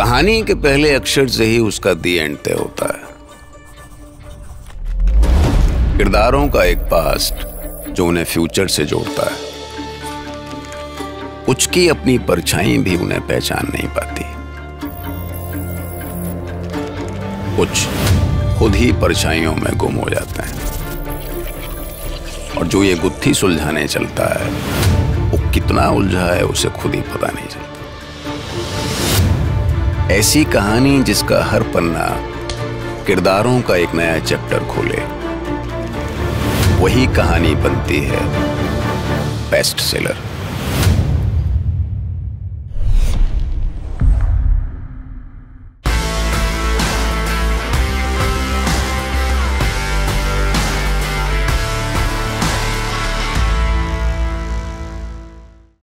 कहानी के पहले अक्षर से ही उसका दी एंड तय होता है। किरदारों का एक पास्ट जो उन्हें फ्यूचर से जोड़ता है। कुछ की अपनी परछाई भी उन्हें पहचान नहीं पाती। कुछ खुद ही परछाइयों में गुम हो जाते हैं। और जो ये गुत्थी सुलझाने चलता है, वो कितना उलझा है उसे खुद ही पता नहीं चलता। ऐसी कहानी जिसका हर पन्ना किरदारों का एक नया चैप्टर खोले। वही कहानी बनती है। Best seller